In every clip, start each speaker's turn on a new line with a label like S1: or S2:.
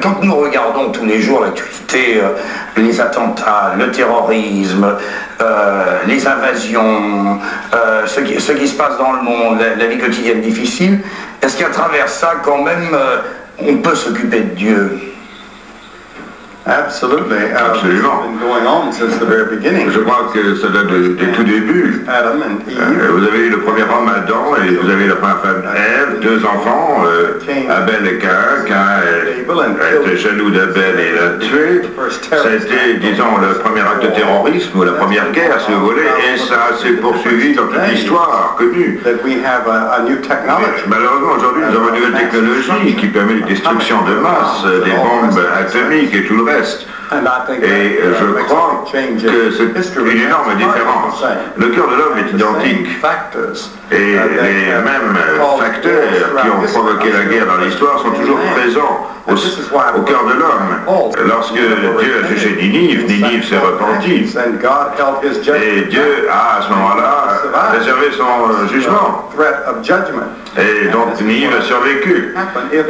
S1: Quand nous regardons tous les jours l'actualité, euh, les attentats, le terrorisme, euh, les invasions, euh, ce, qui, se passe dans le monde, la, vie quotidienne difficile, est-ce qu'à travers ça, quand même, on peut s'occuper de Dieu?
S2: Absolument.
S3: Very beginning.
S2: Je crois que ça date du tout début.
S3: Adam and Eve.
S2: Euh, vous avez eu le premier homme Adam et vous avez la première femme Ève, deux enfants, euh, Abel et Cain. Cain était jaloux d'Abel et l'a tué. Été, disons, le premier acte de terrorisme ou la première guerre, si vous voulez, et ça s'est poursuivi dans toute l'histoire connue. Malheureusement, aujourd'hui, nous avons une nouvelle technologie qui permet la destruction de masse, des bombes atomiques et tout le reste. Et je crois que c'est une énorme différence. Le cœur de l'homme est identique. Et les mêmes facteurs qui ont provoqué la guerre dans l'histoire sont toujours présents au, au cœur de l'homme. Lorsque Dieu a jugé Ninive, Ninive s'est repenti. Et Dieu a à ce moment-là réservé son jugement. Et donc Ninive a survécu.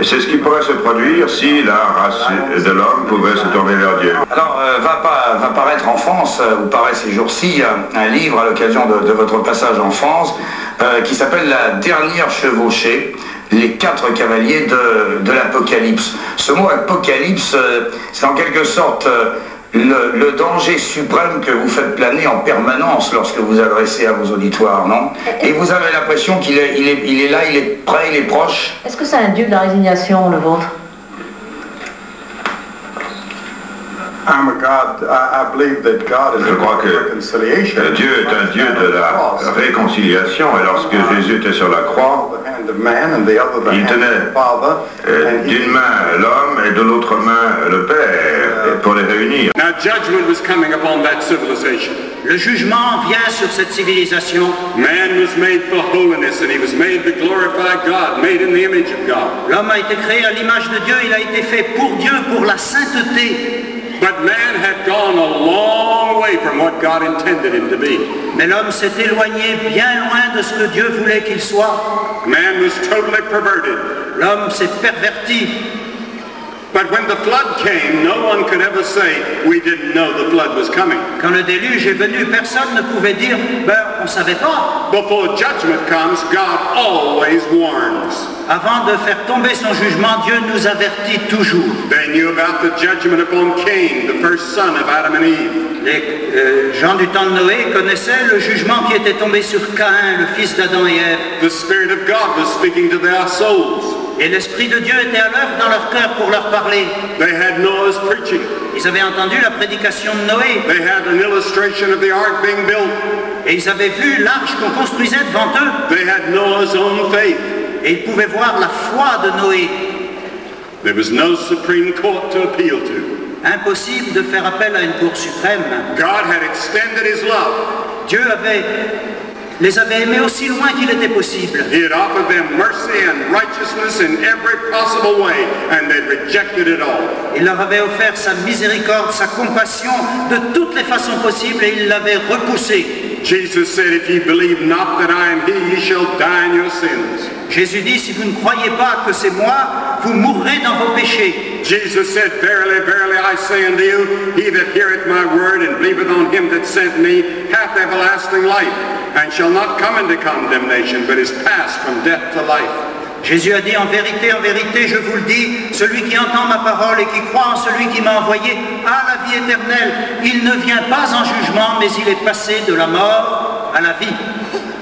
S2: C'est ce qui pourrait se produire si la race de l'homme pouvait se tourner vers Dieu.
S1: Alors, euh, va, pas, va, paraître en France, euh, ou paraît ces jours-ci, un, livre à l'occasion de, votre passage en France, euh, qui s'appelle La dernière chevauchée, les quatre cavaliers de, de l'Apocalypse. Ce mot Apocalypse, c'est en quelque sorte le, danger suprême que vous faites planer en permanence lorsque vous adressez à vos auditoires, non? Et vous avez l'impression qu'il est, il est, il est là, il est prêt, il est proche?
S4: Est-ce que c'est un dieu de la résignation, le vôtre?
S2: Je crois que Dieu est un Dieu de la réconciliation et lorsque Jésus était sur la croix, il tenait d'une main l'homme et de l'autre main le Père pour les réunir.
S5: Le jugement vient sur cette civilisation. L'homme a été créé à l'image de Dieu, il a été fait pour Dieu, pour la sainteté.
S6: But man had gone a long way from what God intended him to be.
S5: Mais l'homme s'est éloigné bien loin de ce que Dieu voulait qu'il soit.
S6: Man was totally perverted.
S5: L'homme s'est perverti.
S6: But when the flood came, no one could ever say, we didn't know the flood was coming.
S5: Quand le déluge est venu, personne ne pouvait dire, ben, on savait pas.
S6: Before judgment comes, God always warns.
S5: Avant de faire tomber son jugement, Dieu nous avertit toujours.
S6: They knew about the judgment upon Cain, the first son of Adam and Eve.
S5: Les euh, gens du temps de Noé connaissaient le jugement qui était tombé sur Caïn, le fils d'Adam et Ève.
S6: The Spirit of God was speaking to their souls.
S5: Et l'Esprit de Dieu était à l'œuvre dans leur cœur pour leur parler.
S6: They had Noah's preaching.
S5: Ils avaient entendu la prédication de Noé.
S6: They had an illustration of the ark being built.
S5: Et ils avaient vu l'arche qu'on construisait devant eux.
S6: They had Noah's own faith.
S5: Et ils pouvaient voir la foi de Noé.
S6: There was no supreme court to appeal to.
S5: Impossible de faire appel à une cour suprême.
S6: God had extended his love.
S5: Dieu avait les avait aimés aussi loin qu'il était possible.
S6: He had offered them mercy and righteousness in every possible way, and they rejected it all.
S5: Il leur avait offert sa miséricorde, sa compassion de toutes les façons possibles et ils l'avaient repoussé.
S6: Jesus said, if ye believe not that I am he, ye shall die in your sins.
S5: Jésus dit, si vous ne croyez pas que c'est moi, vous mourrez dans vos péchés.
S6: Jesus said, Verily, verily, I say unto you, he that heareth my word and believeth on him that sent me hath everlasting life, and shall not come into condemnation, but is passed from death to life.
S5: Jésus a dit, en vérité, en vérité, je vous le dis, celui qui entend ma parole et qui croit en celui qui m'a envoyé a la vie éternelle. Il ne vient pas en jugement, mais il est passé de la mort à la vie.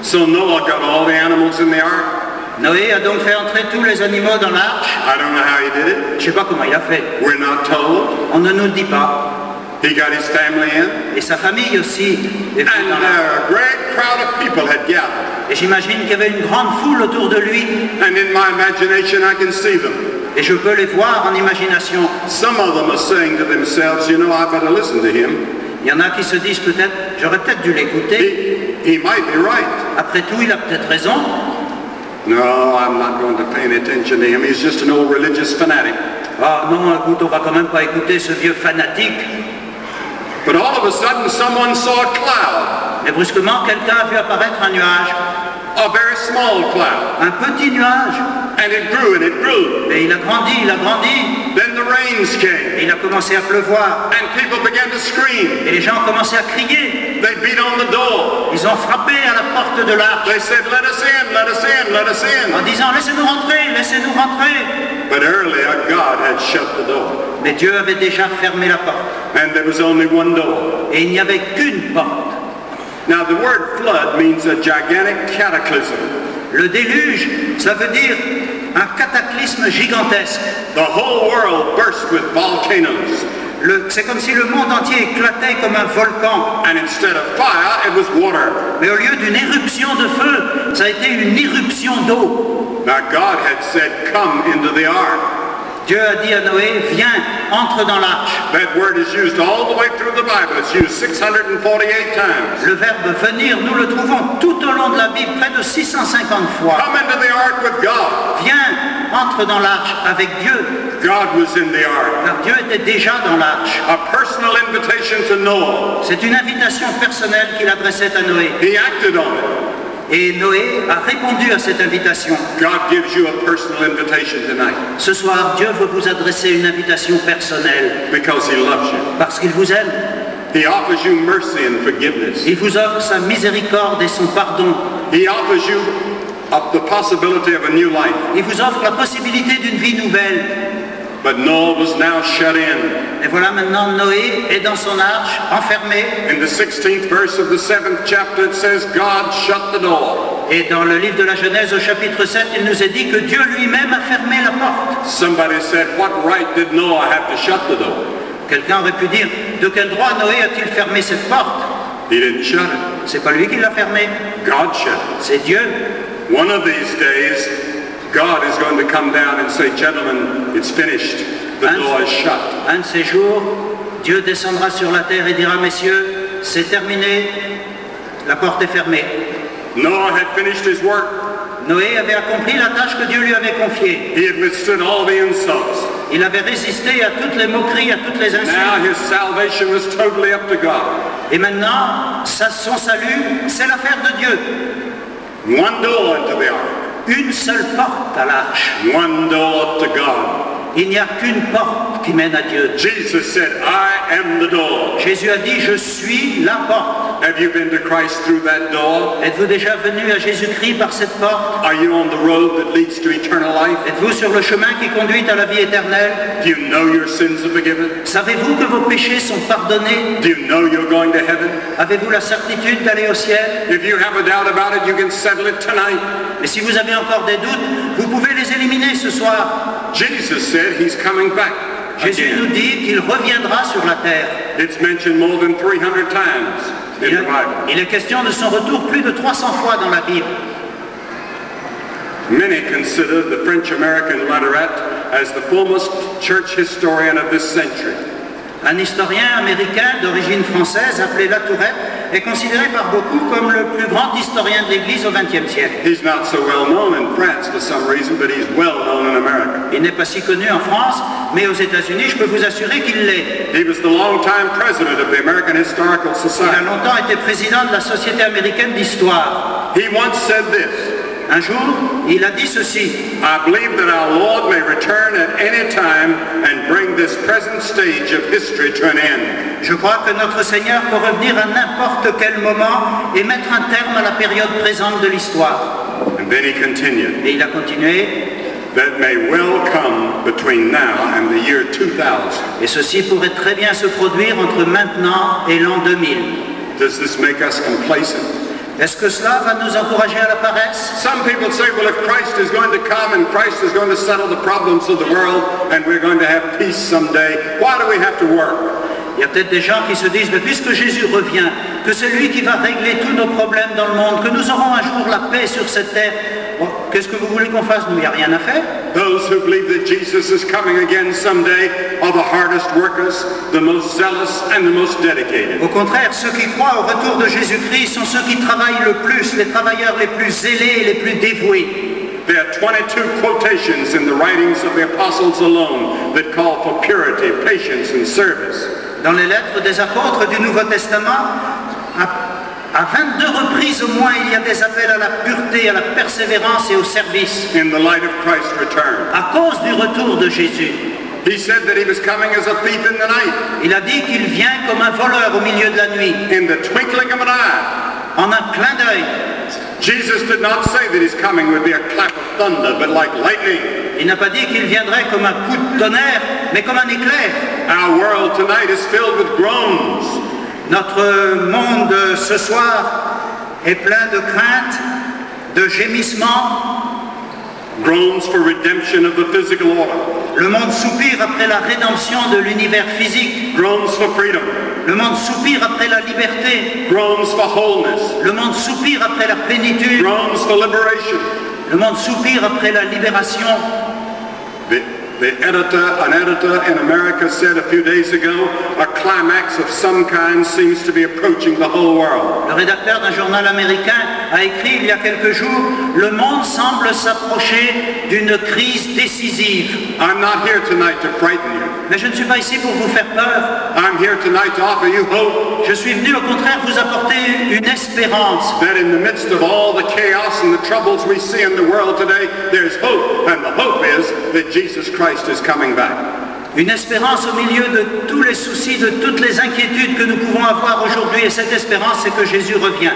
S6: So Noah got all the animals in the ark.
S5: Noé a donc fait entrer tous les animaux dans l'arche.
S6: I don't know how he did it.
S5: Je ne sais pas comment il a fait.
S6: We're not told.
S5: On ne nous le dit pas.
S6: He got his family in.
S5: Et sa famille aussi.
S6: And a great crowd of people had gathered.
S5: Et j'imagine qu'il y avait une grande foule autour de lui.
S6: And in my imagination I can see them.
S5: Et je peux les voir en imagination.
S6: Some of them are saying to themselves, you know, I better listen to him.
S5: Il y en a qui se disent peut-être, j'aurais peut-être dû l'écouter.
S6: He, he might be right.
S5: Après tout, il a peut-être raison.
S6: No, I'm not going to pay any attention to him. He's just an old religious fanatic.
S5: Ah non, écoute, on va quand même pas écouter ce vieux fanatique.
S6: But all of a sudden, someone saw a cloud.
S5: Mais brusquement, quelqu'un a vu apparaître un nuage.
S6: A very small cloud.
S5: un petit nuage.
S6: And it grew and it grew.
S5: Et il a grandi, il a grandi.
S6: Then the rains
S5: Et
S6: came.
S5: il a commencé à pleuvoir.
S6: And people began to scream.
S5: Et les gens ont commencé à crier.
S6: They beat on the door.
S5: Ils ont frappé à la porte de l'arche
S6: They said, let us in, let us in, let us
S5: en
S6: in.
S5: disant laissez-nous rentrer, laissez-nous rentrer.
S6: But earlier God had shut the door.
S5: Mais Dieu avait déjà fermé la porte.
S6: And there was only one door.
S5: Et il n'y avait qu'une porte.
S6: Now the word flood means a gigantic cataclysm.
S5: Le déluge, ça veut dire un cataclysme gigantesque.
S6: The whole world burst with volcanoes.
S5: C'est comme si le monde entier éclatait comme un volcan.
S6: And instead of fire, it was water.
S5: Mais au lieu d'une éruption de feu, ça a été une éruption d'eau.
S6: Now God had said, come into the ark.
S5: Dieu a dit à Noé, viens, entre dans l'arche.
S6: That word is used all the way through the Bible. It's used 648 times.
S5: Le verbe venir, nous le trouvons tout au long de la Bible, près de 650 fois.
S6: Come into the ark with God.
S5: Viens, entre dans l'arche avec Dieu,
S6: God was in the ark.
S5: car Dieu était déjà dans l'arche.
S6: A personal invitation to Noah.
S5: C'est une invitation personnelle qu'il adressait à Noé.
S6: He acted on it.
S5: Et Noé a répondu à cette invitation.
S6: God gives you a personal invitation tonight
S5: Ce soir, Dieu veut vous adresser une invitation personnelle
S6: because he loves you.
S5: parce qu'il vous aime.
S6: He offers you mercy and forgiveness.
S5: Il vous offre sa miséricorde et son pardon.
S6: He offers you up the possibility of a new life.
S5: Il vous offre la possibilité d'une vie nouvelle.
S6: But Noah was now shut in.
S5: Et voilà maintenant Noé est dans son arche, enfermé.
S6: In the 16th verse of the 7th chapter, it says, God shut the door.
S5: Et dans le livre de la Genèse au chapitre 7, il nous est dit que Dieu lui-même a fermé la porte.
S6: Somebody said, What right did Noah have to shut the door?
S5: Quelqu'un aurait pu dire, de quel droit Noé a-t-il fermé cette porte?
S6: He didn't shut it.
S5: C'est pas lui qui l'a fermée,
S6: God shut it.
S5: c'est Dieu.
S6: One of these days, God is going to come down and say, Gentlemen, it's finished. The
S5: And-
S6: door is shut.
S5: Un de ces jours, Dieu descendra sur la terre et dira, messieurs, c'est terminé, la porte est fermée.
S6: Noah had finished his work.
S5: Noé avait accompli la tâche que Dieu lui avait confiée.
S6: He had withstood all the insults.
S5: Il avait résisté à toutes les moqueries, à toutes les
S6: Now
S5: insultes.
S6: his salvation was totally up to God.
S5: Et maintenant, son salut, c'est l'affaire de Dieu.
S6: One door into the ark.
S5: Une seule porte à l'arche.
S6: One door to God.
S5: Il n'y a qu'une porte qui mène à Dieu.
S6: Jesus said, I am the door.
S5: Jésus a dit, je suis la porte.
S6: Have you been to Christ through that door?
S5: Êtes-vous déjà venu à Jésus-Christ par cette porte?
S6: Are you on the road that leads to eternal life?
S5: Êtes-vous sur le chemin qui conduit à la vie éternelle?
S6: Do you know your sins are forgiven?
S5: Savez-vous que vos péchés sont pardonnés?
S6: Do you know you're going to heaven?
S5: Avez-vous la certitude d'aller au ciel?
S6: If you have a doubt about it, you can settle it tonight.
S5: Mais si vous avez encore des doutes, vous pouvez les éliminer ce soir.
S6: Jesus said he's coming back
S5: Jésus nous dit qu'il reviendra sur la terre.
S6: It's mentioned more than 300 times in
S5: Il,
S6: the Bible.
S5: il est question de son retour plus de 300 fois dans la Bible.
S6: Many consider the French-American as the foremost church historian of this century.
S5: Un historien américain d'origine française appelé Latourette est considéré par beaucoup comme le plus grand historien de l'Église au XXe siècle.
S6: He's not so well known in France for some reason, but he's well known in America.
S5: Il n'est pas si connu en France, mais aux États-Unis, je peux vous assurer qu'il l'est. Il a longtemps été président de la Société américaine d'histoire.
S6: He once said this,
S5: Un jour, il a dit ceci.
S6: I believe that our Lord may return at any time and bring this present stage of history to an end.
S5: Je crois que notre Seigneur peut revenir à n'importe quel moment et mettre un terme à la période présente de l'histoire.
S6: And then he continued,
S5: Et il a continué,
S6: that may well come between now and the year 2000.
S5: et ceci pourrait très bien se produire entre maintenant et l'an 2000.
S6: Does this make us complacent?
S5: Est-ce que cela va nous encourager à la paresse
S6: Some people say, well, if Christ is going to come and Christ is going to settle the problems of the world and we're going to have peace someday, why do we have to work?
S5: Il y a peut-être des gens qui se disent, mais puisque Jésus revient, que c'est lui qui va régler tous nos problèmes dans le monde, que nous aurons un jour la paix sur cette terre, bon, qu'est-ce que vous voulez qu'on fasse? Nous, il n'y a rien à faire.
S6: Those who believe that Jesus is coming again someday are the hardest workers, the most zealous, and the most dedicated.
S5: Au contraire, ceux qui croient au retour de Jésus-Christ sont ceux qui travaillent le plus, les travailleurs les plus zélés et les plus dévoués.
S6: There are 22 quotations in the writings of the apostles alone that call for purity, patience, and service.
S5: Dans les lettres des apôtres du Nouveau Testament, à À 22 reprises au moins, il y a des appels à la pureté, à la persévérance et au service.
S6: in the light of Christ's return.
S5: À cause du retour de Jésus.
S6: He said that he was coming as a thief in the night,
S5: Il a dit qu'il vient comme un voleur au milieu de la nuit,
S6: in the twinkling of an eye.
S5: en un clin d'œil.
S6: Jesus did not say that his coming would be a clap of thunder, but like lightning.
S5: Il n'a pas dit qu'il viendrait comme un coup de tonnerre, mais comme un éclair.
S6: Our world tonight is filled with groans.
S5: Notre monde ce soir est plein de craintes, de gémissements. Le monde soupire après la rédemption de l'univers physique.
S6: Groans for freedom.
S5: Le monde soupire après la liberté.
S6: Groans for wholeness.
S5: Le monde soupire après la plénitude.
S6: Groans for liberation.
S5: Le monde soupire après la libération.
S6: The, the editor, an editor in America said a few days ago, a climax of some kind seems to be approaching the whole world.
S5: Le rédacteur d'un journal américain a écrit il y a quelques jours, le monde semble s'approcher d'une crise décisive.
S6: I'm not here tonight to frighten you.
S5: Mais je ne suis pas ici pour vous faire peur.
S6: I'm here tonight to offer you hope
S5: Je suis venu au contraire vous apporter une espérance.
S6: that in the midst of all the chaos and the troubles we see in the world today, there's hope. And the hope is that Jesus Christ is coming back.
S5: Une espérance au milieu de tous les soucis, de toutes les inquiétudes que nous pouvons avoir aujourd'hui. Et cette espérance, c'est que Jésus revient.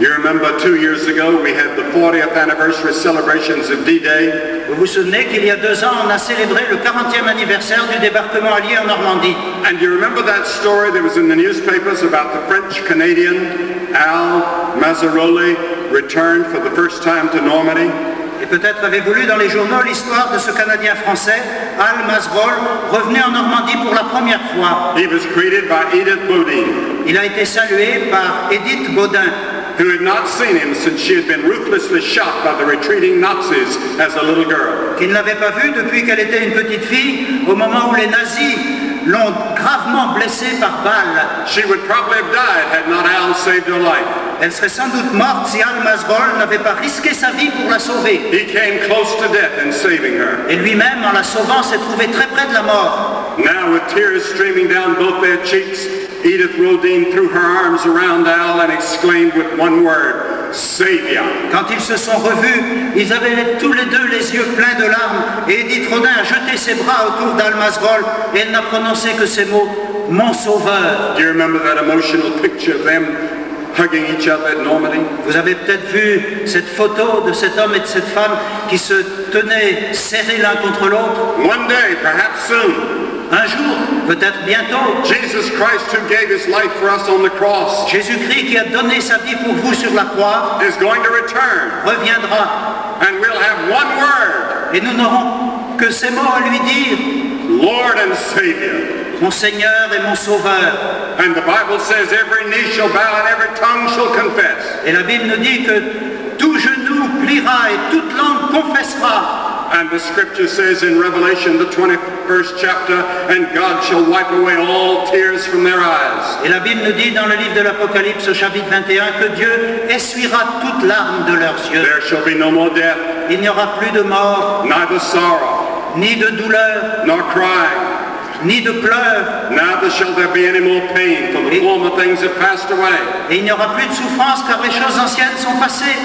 S6: You remember two years ago we had the 40th anniversary celebrations of D-Day?
S5: Vous vous souvenez qu'il y a deux ans, on a célébré le 40e anniversaire du débarquement allié en Normandie.
S6: And you remember that story that was in the newspapers about the French-Canadian Al Mazzaroli returned for the first time to Normandy?
S5: Et peut-être avez-vous lu dans les journaux l'histoire de ce Canadien français, Al Mazrol, revenu en Normandie pour la première fois.
S6: He was greeted by Edith Bodine,
S5: Il a été salué par Edith Baudin,
S6: who had not seen him since she had been ruthlessly shot by the retreating Nazis as a little girl.
S5: qui ne l'avait pas vue depuis qu'elle était une petite fille, au moment où les nazis l'ont gravement blessée par balle.
S6: She would probably have died had not Al saved her life.
S5: Elle serait sans doute morte si Al Mazrol n'avait pas risqué sa vie pour la sauver.
S6: He came close to death in saving her.
S5: Et lui-même, en la sauvant, s'est trouvé très près de la mort.
S6: Now with tears streaming down both their cheeks, Edith Rodine threw her arms around Al and exclaimed with one word, Savior.
S5: Quand ils se sont revus, ils avaient tous les deux les yeux pleins de larmes et Edith Rodin a jeté ses bras autour d'Al Mazrol et elle n'a prononcé que ces mots, mon sauveur.
S6: Do you remember that emotional picture of them hugging each other at Normandy?
S5: Vous avez peut-être vu cette photo de cet homme et de cette femme qui se tenaient serrés l'un contre l'autre?
S6: One day, perhaps soon,
S5: Un jour, peut-être bientôt,
S6: Jesus Christ who gave his life for us on the cross
S5: Jésus-Christ qui a donné sa vie pour vous sur la croix
S6: is going to return
S5: reviendra
S6: and we'll have one word,
S5: et nous n'aurons que ces mots à lui dire,
S6: Lord and Savior.
S5: mon Seigneur et mon Sauveur.
S6: And the Bible says every knee shall bow and every tongue shall confess.
S5: Et la Bible nous dit que tout genou pliera et toute langue confessera.
S6: And the scripture says in Revelation, the 21st chapter, and God shall wipe away all tears from their eyes.
S5: Et la Bible nous dit dans le livre de l'Apocalypse au chapitre 21 que Dieu essuiera toute larme de leurs yeux.
S6: There shall be no more death,
S5: Il n'y aura plus de mort,
S6: neither sorrow,
S5: ni de douleur,
S6: nor crying.
S5: ni de pleurs.
S6: Neither shall there be any more pain, for the former things have passed away.
S5: Et il n'y aura plus de souffrance car les choses anciennes sont passées.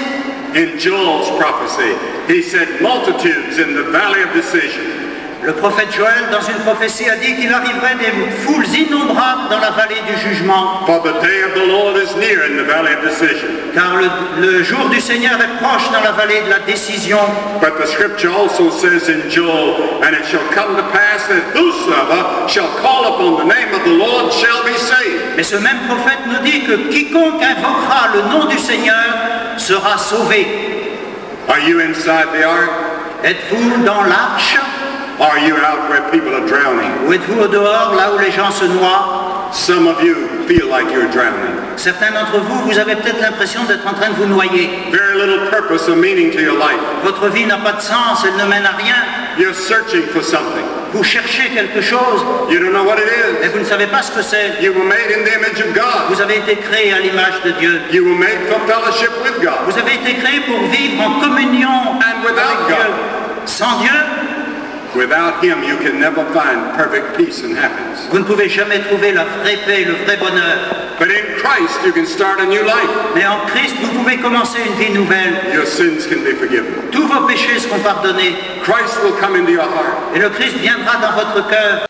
S6: In Joel's prophecy, he said multitudes in the valley of decision.
S5: Le prophète Joël, dans une prophétie, a dit qu'il arriverait des foules innombrables dans la vallée du jugement.
S6: For the day of the Lord is near in the valley of decision.
S5: Car le, le jour du Seigneur est proche dans la vallée de la décision.
S6: But the scripture also says in Joel, and it shall come to pass that whosoever shall call upon the name of the Lord shall be saved.
S5: Mais ce même prophète nous dit que quiconque invoquera le nom du Seigneur sera sauvé.
S6: Are you inside the ark?
S5: Êtes-vous dans l'arche?
S6: Are you out where people are drowning?
S5: ou êtes-vous au dehors là où les gens se noient?
S6: Some of you feel like you're drowning.
S5: Certains d'entre vous, vous avez peut-être l'impression d'être en train de vous noyer.
S6: Very little purpose or meaning to your life.
S5: Votre vie n'a pas de sens, elle ne mène à rien.
S6: You're searching for something.
S5: Vous cherchez quelque chose
S6: You don't know what it
S5: et vous ne savez pas ce que c'est.
S6: You were made in the image of God.
S5: Vous avez été créé à l'image de Dieu.
S6: You were made for fellowship with God.
S5: Vous avez été créé pour vivre en communion
S6: And without
S5: avec Dieu. Sans Dieu,
S6: Without Him, you can never find perfect peace and happiness.
S5: vous ne pouvez jamais trouver la vraie paix, le vrai bonheur.
S6: But in Christ, you can start a new life.
S5: Mais en Christ, vous pouvez commencer une vie nouvelle.
S6: Your sins can be forgiven.
S5: Tous vos péchés seront pardonnés.
S6: Christ will come into your heart.
S5: Et le Christ viendra dans votre cœur.